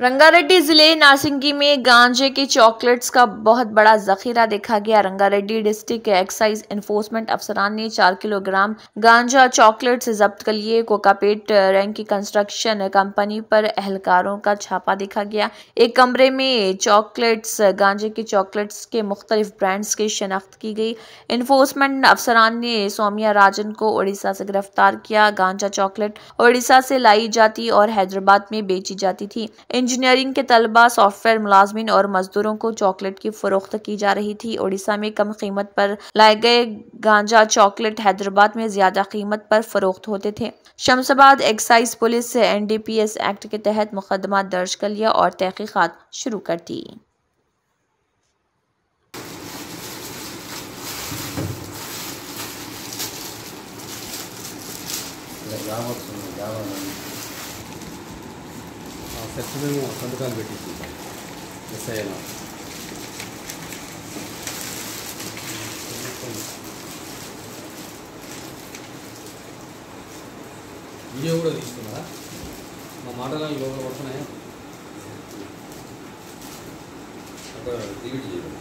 रंगारेड्डी ज़िले नारसिंगी में गांजे के चॉकलेट्स का बहुत बड़ा जखीरा देखा गया। रंगारेड्डी डिस्ट्रिक्ट के एक्साइज इन्फोर्समेंट अफसरान ने चार किलोग्राम गांजा चॉकलेट्स जब्त कर लिए। कोकापेट रैंक की कंस्ट्रक्शन कंपनी पर एहलकारों का छापा देखा गया। एक कमरे में चॉकलेट्स, गांजे के चॉकलेट्स के मुख्तलिफ़ ब्रांड्स की शनाख्त की गई। इन्फोर्समेंट अफसरान ने सोमिया राजन को उड़ीसा से गिरफ़्तार किया। गांजा चॉकलेट उड़ीसा से लाई जाती और हैदराबाद में बेची जाती थी। इंजीनियरिंग के तलबा, सॉफ्टवेयर मुलाजमिन और मजदूरों को चॉकलेट की फरोख्त की जा रही थी। उड़ीसा में कम कीमत पर लाए गए गांजा चॉकलेट हैदराबाद में ज़्यादा कीमत पर फरोख्त होते थे। शमशाबाद एक्साइज पुलिस से एनडीपीएस एक्ट के तहत मुकदमा दर्ज कर लिया और तहकीकात शुरू कर दी। మేము సంతకాలు పెట్టించి ఎస్ఐ అయినా వీడియో కూడా తీసుకున్నారా మా మాటలు లోపల పడుతున్నాయా అక్కడ డిలీట్ చేయాలి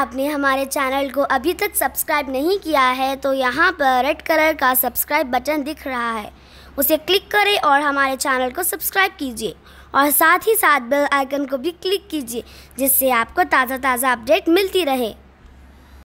आपने हमारे चैनल को अभी तक सब्सक्राइब नहीं किया है तो यहाँ पर रेड कलर का सब्सक्राइब बटन दिख रहा है। उसे क्लिक करें और हमारे चैनल को सब्सक्राइब कीजिए। और साथ ही साथ बेल आइकन को भी क्लिक कीजिए, जिससे आपको ताज़ा ताज़ा अपडेट मिलती रहे।